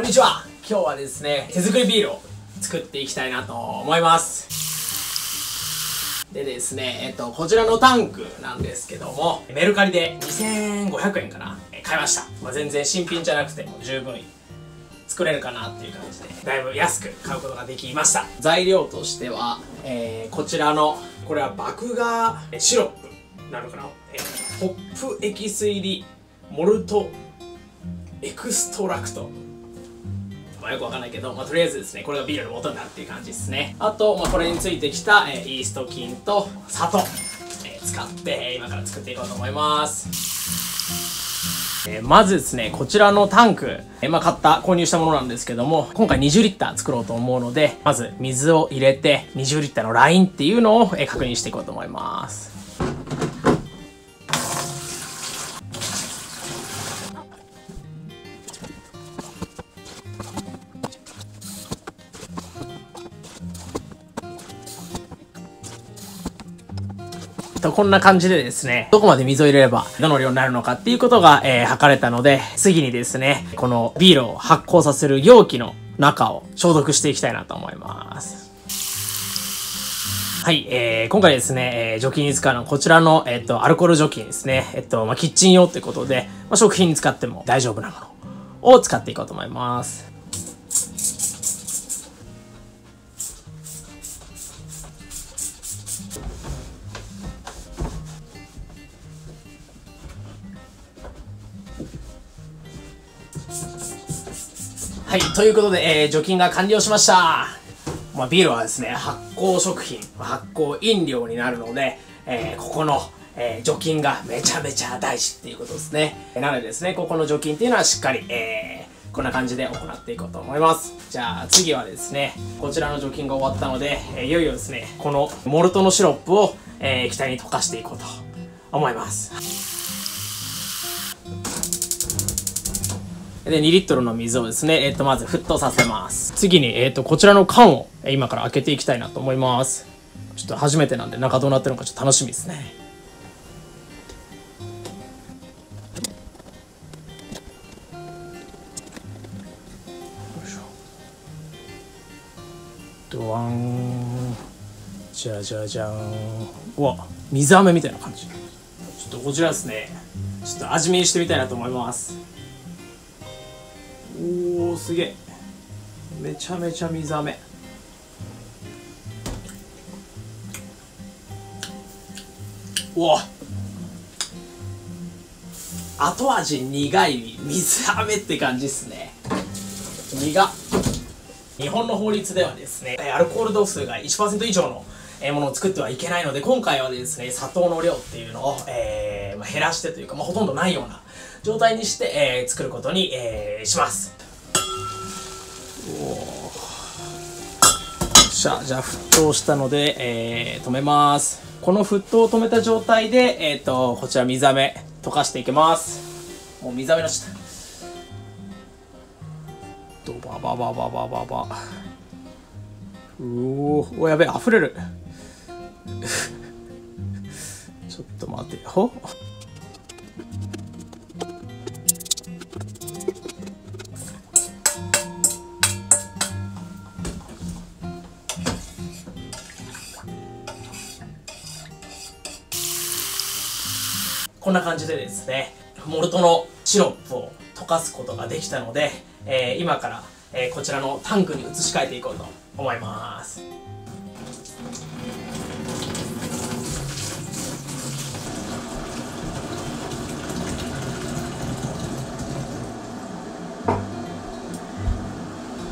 こんにちは。今日はですね手作りビールを作っていきたいなと思います。でですねえっとこちらのタンクなんですけどもメルカリで2500円かな買いました、まあ、全然新品じゃなくても十分作れるかなっていう感じでだいぶ安く買うことができました。材料としては、えー、こちらのこれは麦芽シロップなのかな、え、ホップエキス入りモルトエクストラクトまあ、よくわかんないけど、まあ、とりあえずですねこれがビールの元になるっていう感じですねあと、まあ、これについてきた、えー、イースト菌と砂糖、えー、使って今から作っていこうと思いますえー、まずですね、こちらのタンク、えー、まあ、買った、購入したものなんですけども、今回20リッター作ろうと思うので、まず水を入れて、20リッターのラインっていうのを、えー、確認していこうと思います。と、こんな感じでですね、どこまで水を入れれば、どの量になるのかっていうことが、えー、測れたので、次にですね、このビールを発酵させる容器の中を消毒していきたいなと思います。はい、えー、今回ですね、えー、除菌に使うのはこちらの、えっ、と、アルコール除菌ですね。えっと、まあ、キッチン用ってことで、まあ、食品に使っても大丈夫なものを使っていこうと思います。はい、ということで、えー、除菌が完了しました。まあ、ビールはですね、発酵食品、発酵飲料になるので、えー、ここの、えー、除菌がめちゃめちゃ大事っていうことですね。なのでですね、ここの除菌っていうのはしっかり、えー、こんな感じで行っていこうと思います。じゃあ次はですね、こちらの除菌が終わったので、え、いよいよですね、このモルトのシロップを、え、液体に溶かしていこうと思います。で、2リットルの水をですね、えっ、ー、と、まず沸騰させます。次に、えっ、ー、と、こちらの缶を今から開けていきたいなと思います。ちょっと初めてなんで中どうなってるのかちょっと楽しみですね。ドワン。じゃじゃじゃん。うわ、水飴みたいな感じ。ちょっとこちらですね。ちょっと味見してみたいなと思います。おすげえ。めちゃめちゃ水飴。うわ。後味苦い水飴って感じっすね。苦日本の法律ではですねアルコール度数が1%以上のものを作ってはいけないので今回はですね砂糖の量っていうのを、えーまあ、減らしてというか、まあ、ほとんどないような状態にして、えー、作ることに、えー、します。しゃじゃあ沸騰したので、えー、止めます。この沸騰を止めた状態で、えっ、ー、とこちら水飴溶かしていきます。もう水飴の下。ドババババババ。バうおおやべえ溢れる。ちょっと待てほこんな感じでですね、モルトのシロップを溶かすことができたので、えー、今から、えー、こちらのタンクに移し替えていこうと思います。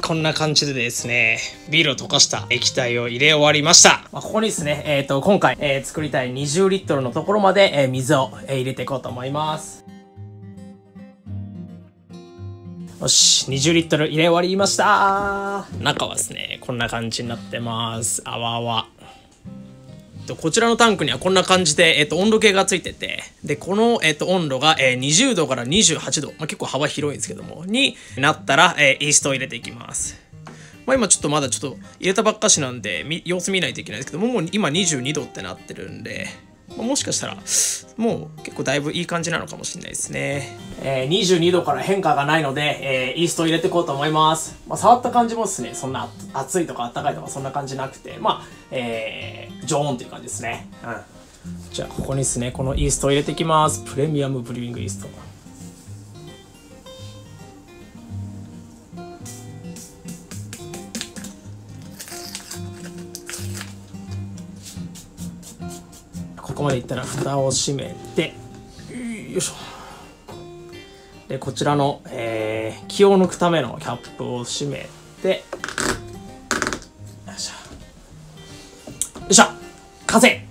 こんな感じでですね、ビールを溶かした液体を入れ終わりました。まあ、ここにですね、えっ、ー、と、今回、えー、作りたい20リットルのところまで、えー、水を、え入れていこうと思います。よし、20リットル入れ終わりました中はですね、こんな感じになってます。あわあわ。と、こちらのタンクにはこんな感じで、えっ、と、温度計がついてて、で、この、えっ、と、温度が、えー、20度から28度、まあ、結構幅広いんですけども、になったら、えー、イーストを入れていきます。まあ、今ちょっとまだちょっと入れたばっかしなんで、様子見ないといけないですけども、もう今22度ってなってるんで、もしかしたらもう結構だいぶいい感じなのかもしれないですね、えー、22度から変化がないので、えー、イーストを入れていこうと思います、まあ、触った感じもですね。そんな暑いとか暖かいとかそんな感じなくて。まあえー、常温という感じですね。うん。じゃあここにですね。このイーストを入れていきます。プレミアムブリューイングイースト。までいったら蓋を閉めてよいしょ。でこちらの、えー、気を抜くためのキャップを閉めてよいしょ。よいしょ。完成。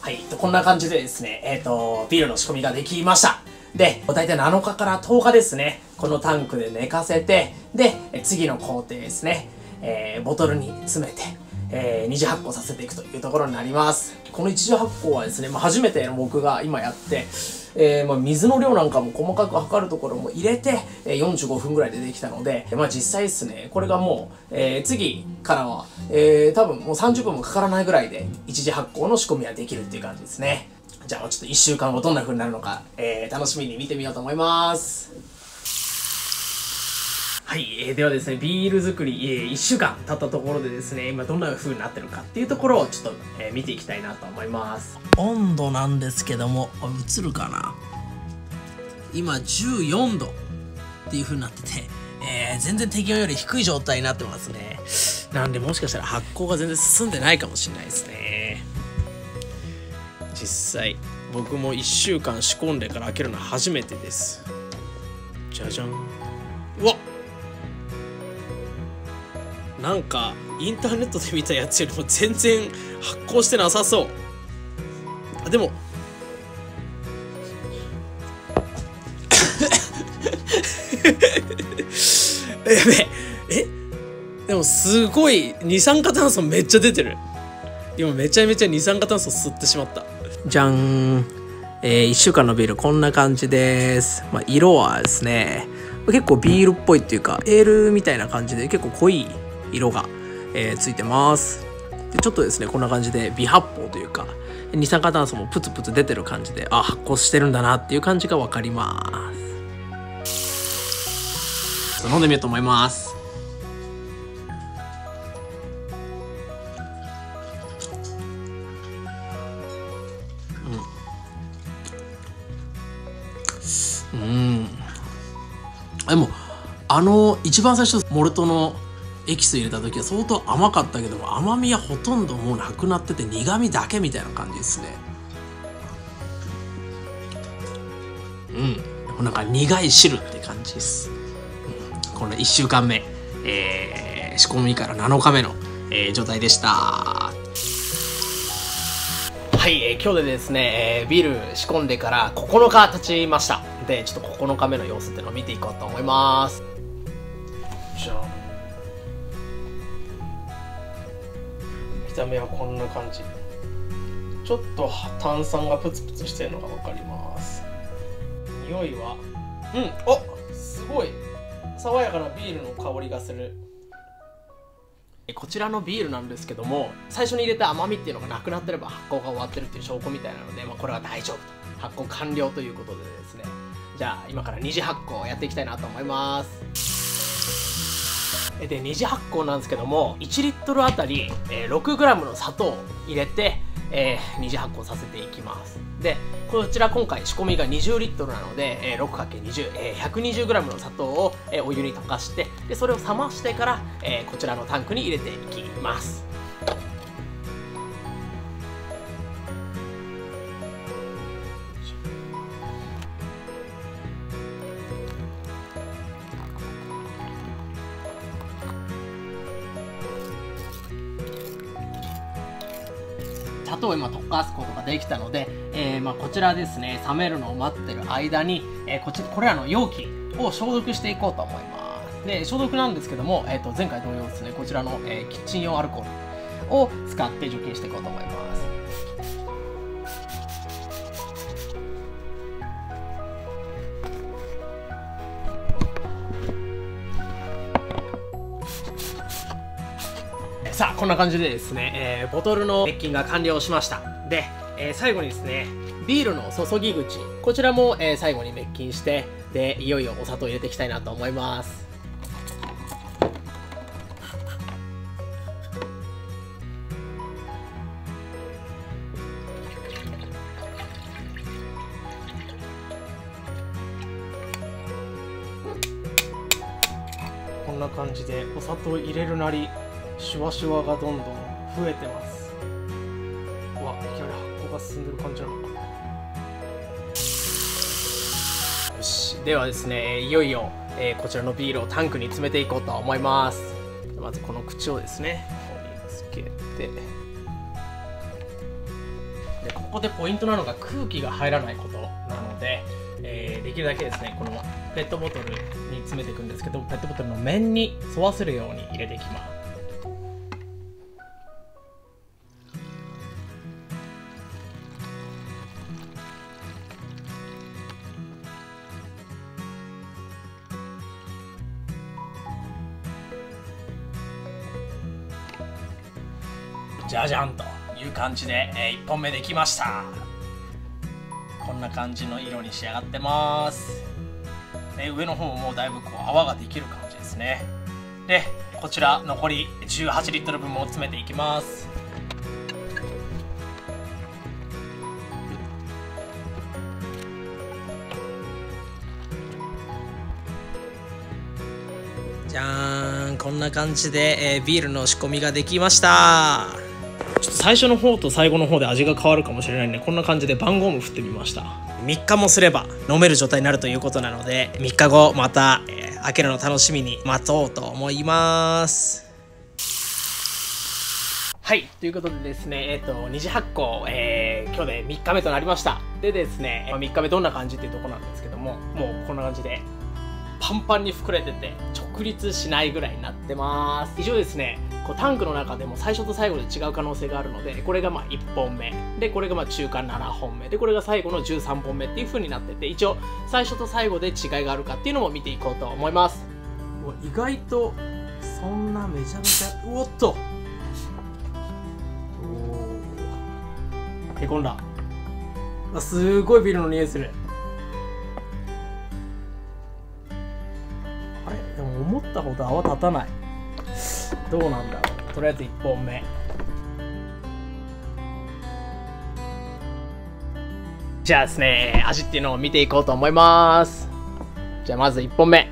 はい。こんな感じでですねえっ、ー、とビールの仕込みができました。で、大体7日から10日ですね、このタンクで寝かせて、で、次の工程ですね、えー、ボトルに詰めて、えー、二次発酵させていくというところになります。この一次発酵はですね、まあ、初めての僕が今やって、えー、まあ、水の量なんかも細かく測るところも入れて、えー、45分ぐらいでできたので、まあ、実際ですね、これがもう、えー、次からは、えー、多分もう30分もかからないぐらいで一次発酵の仕込みはできるっていう感じですね。じゃあちょっと1週間後どんな風になるのか、えー、楽しみに見てみようと思います。はい、えー、ではですね、ビール作り、えー、1週間経ったところでですね、今どんな風になってるかっていうところをちょっと、えー、見ていきたいなと思います。温度なんですけども、映るかな？今14度っていう風になってて、えー、全然適温より低い状態になってますね。なんでもしかしたら発酵が全然進んでないかもしれないですね。実際、僕も1週間仕込んでから開けるのは初めてです。じゃじゃん。うわっなんかインターネットで見たやつよりも全然発酵してなさそう。あでも。やべえ。え？でもすごい二酸化炭素めっちゃ出てる。今めちゃめちゃ二酸化炭素吸ってしまった。じゃん。えー、1週間のビールこんな感じです、まあ、色はですね。結構ビールっぽいっていうかエールみたいな感じで結構濃い色が、えー、ついてます。でちょっとですねこんな感じで微発泡というか二酸化炭素もプツプツ出てる感じであ発酵してるんだなっていう感じが分かります。飲んでみようと思います。うん、うん、でもあの一番最初モルトのエキス入れた時は相当甘かったけども甘みはほとんどもうなくなってて苦みだけみたいな感じですね。うん。なんか苦い汁って感じです、うん、この1週間目、えー、仕込みから7日目の、えー、状態でした。はい、えー、今日でですね、えー、ビール仕込んでから9日経ちました。でちょっと9日目の様子っていうのを見ていこうと思います。じゃあた目はこんな感じ。ちょっと炭酸がプツプツしてるのが分かります。匂いは？うん。お！すごい。爽やかなビールの香りがする。こちらのビールなんですけども最初に入れた甘みっていうのがなくなってれば発酵が終わってるっていう証拠みたいなので、まあ、これは大丈夫と。発酵完了ということでですね。じゃあ今から二次発酵やっていきたいなと思いますで二次発酵なんですけども1リットルあたり 6g の砂糖を入れて、えー、二次発酵させていきます。でこちら今回仕込みが20リットルなので 6×20、120g の砂糖をお湯に溶かしてでそれを冷ましてからこちらのタンクに入れていきます。砂糖を今溶かすことができたので、えー、まあこちらですね冷めるのを待ってる間に、えー、こちらこれらの容器を消毒していこうと思います。で消毒なんですけども、えー、と前回同様ですねこちらの、えー、キッチン用アルコールを使って除菌していこうと思います。こんな感じでですね、えー、ボトルの滅菌が完了しました。でえー、最後にですねビールの注ぎ口。こちらも、えー、最後に滅菌してでいよいよお砂糖入れていきたいなと思います。こんな感じでお砂糖入れるなり。シュワシュワがどんどん増えてます。うわいきなり発酵が進んでる感じな。のかよし。ではですねいよいよ、えー、こちらのビールをタンクに詰めていこうと思います。まずこの口をですねここにつけて。でここでポイントなのが空気が入らないことなので、えー、できるだけですねこのペットボトルに詰めていくんですけどペットボトルの面に沿わせるように入れていきます。感じで、えー、1本目できました。こんな感じの色に仕上がってます。で上の方もだいぶこう泡ができる感じですね。でこちら残り18リットル分も詰めていきます。じゃーんこんな感じで、えー、ビールの仕込みができました。ちょっと最初の方と最後の方で味が変わるかもしれないんでこんな感じで番号も振ってみました。3日もすれば飲める状態になるということなので3日後また、えー、開けるの楽しみに待とうと思います。はいということでですねえっ、ー、と2次発酵、えー、今日で3日目となりました。でですね、まあ、3日目どんな感じっていうとこなんですけどももうこんな感じでパンパンに膨れてて直立しないぐらいになってます。以上ですねこうタンクの中でも最初と最後で違う可能性があるのでこれがまあ1本目。でこれがまあ中間7本目。でこれが最後の13本目っていう風になってて一応最初と最後で違いがあるかっていうのも見ていこうと思います。意外とそんなめちゃめちゃおっと。おへこんだ。すごいビールの匂いする。あれ？でも思ったほど泡立たないどうなんだろう。とりあえず1本目。じゃあですね味っていうのを見ていこうと思います。じゃあまず1本目。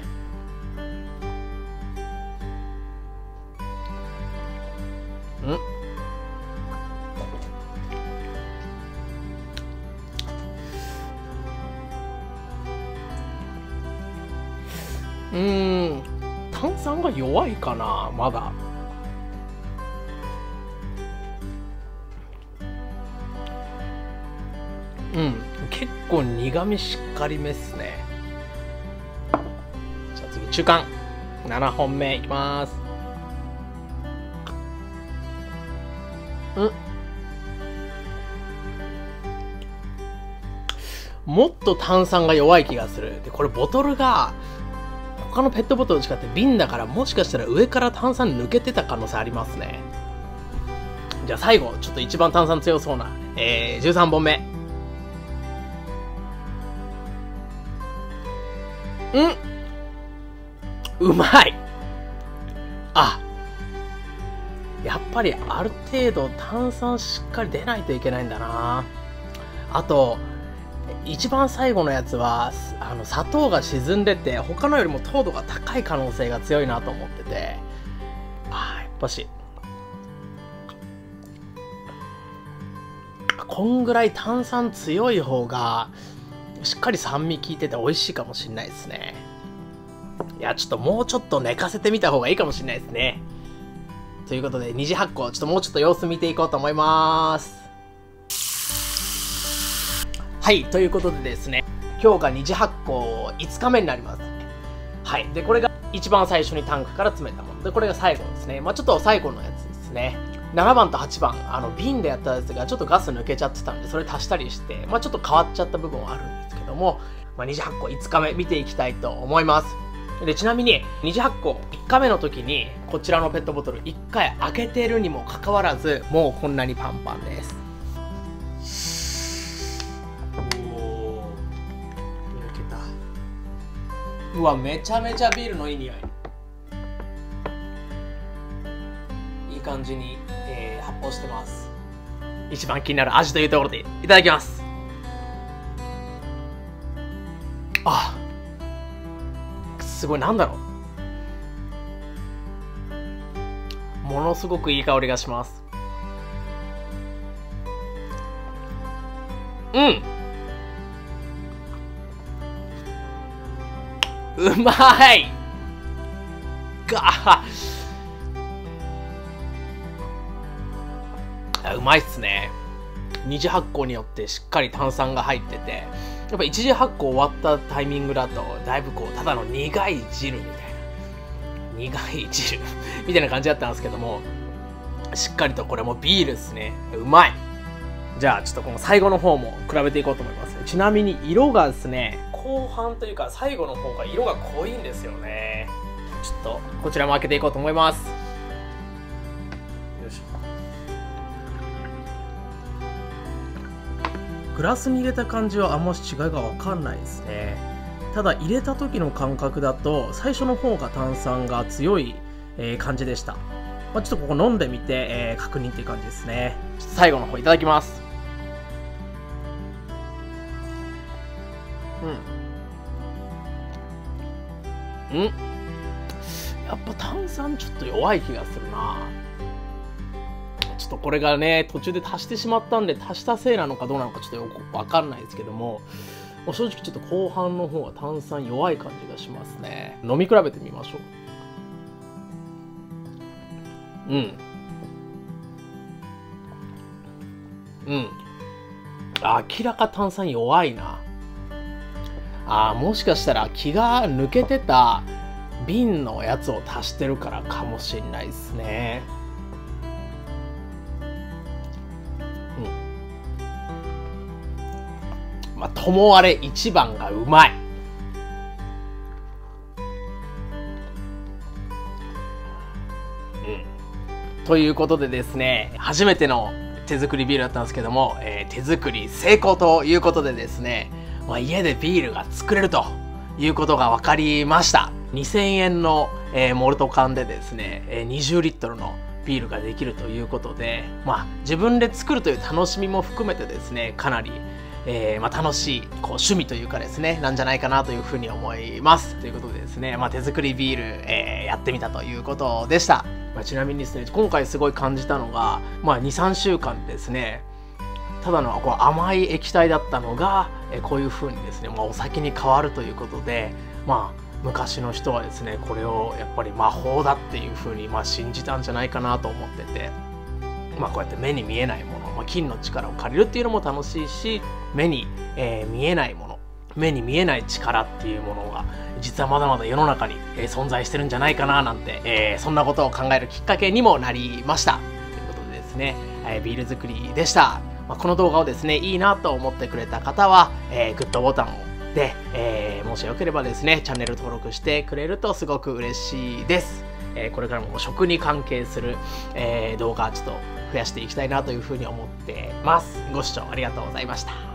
うん。炭酸が弱いかなまだ。結構苦味しっかりめっすね。じゃあ次中間。7本目いきます。うん。もっと炭酸が弱い気がする。でこれボトルが他のペットボトルと違って瓶だからもしかしたら上から炭酸抜けてた可能性ありますね。じゃあ最後ちょっと一番炭酸強そうな、えー、13本目。うん。うまい。あ。やっぱりある程度炭酸しっかり出ないといけないんだな。あと一番最後のやつはあの砂糖が沈んでて他のよりも糖度が高い可能性が強いなと思ってて。あやっぱし。こんぐらい炭酸強い方がしっかり酸味効いてて美味しいかもしんないですね。いやちょっともうちょっと寝かせてみた方がいいかもしんないですね。ということで二次発酵ちょっともうちょっと様子見ていこうと思います。はいということでですね今日が二次発酵5日目になります。はいでこれが一番最初にタンクから詰めたもの。でこれが最後ですね。まあちょっと最後のやつですね。7番と8番あの瓶でやったやつがちょっとガス抜けちゃってたんでそれ足したりして、まあ、ちょっと変わっちゃった部分はあるんでけども、まあ、二次発行5日目見ていきたいと思います。でちなみに2次発行1日目の時にこちらのペットボトル1回開けてるにもかかわらずもうこんなにパンパンです。お抜けたうわめちゃめちゃビールのいい匂い。いい感じに、えー、発泡してます。一番気になる味というところでいただきます。あすごいなんだろう。ものすごくいい香りがします。うん。うまい。がうまいっすね。二次発酵によってしっかり炭酸が入ってて。やっぱ一次発酵終わったタイミングだとだいぶこうただの苦い汁みたいな。苦い汁。みたいな感じだったんですけどもしっかりとこれもビールですね。うまい。じゃあちょっとこの最後の方も比べていこうと思いますちなみに色がですね後半というか最後の方が色が濃いんですよね。ちょっとこちらも開けていこうと思います。グラスに入れた感じはあんまし違いが分かんないですね。ただ入れた時の感覚だと最初の方が炭酸が強い、え、感じでした、まあ、ちょっとここ飲んでみて、えー、確認っていう感じですね。最後の方いただきます。うん。うん。やっぱ炭酸ちょっと弱い気がするな。ちょっとこれがね途中で足してしまったんで足したせいなのかどうなのかちょっとよく分かんないですけどももう正直ちょっと後半の方は炭酸弱い感じがしますね。飲み比べてみましょう。うん。うん。明らか炭酸弱いな。あもしかしたら気が抜けてた瓶のやつを足してるからかもしれないですね。まあともあれ一番がうまいということでですね初めての手作りビールだったんですけども、えー、手作り成功ということでですねまあ、家でビールが作れるということが分かりました。2000円の、えー、モルト缶でですね、えー、20リットルのビールができるということで、まあ、自分で作るという楽しみも含めてですね、かなり、えー、まあ、楽しいこう趣味というかですね、なんじゃないかなというふうに思います。ということでですね、まあ、手作りビール、えやってみたということでした。まあ、ちなみにですね、今回すごい感じたのが、まあ、2、3週間ですね、ただのこう甘い液体だったのが、えこういう風にですね、まあ、お酒に変わるということでまあ昔の人はですねこれをやっぱり魔法だっていう風にまあ信じたんじゃないかなと思ってて。まあ、こうやって目に見えないもの、まあ、金の力を借りるっていうのも楽しいし目に、えー、見えないもの目に見えない力っていうものが実はまだまだ世の中に、えー、存在してるんじゃないかななんて、えー、そんなことを考えるきっかけにもなりましたということでですね、えビール作りでしたまあ、この動画をですね、いいなと思ってくれた方は、え、グッドボタンをで、えー、もしよければですね、チャンネル登録してくれるとすごく嬉しいです。えー、これからも食に関係する、えー、動画ちょっと増やしていきたいなというふうに思ってます。ご視聴ありがとうございました。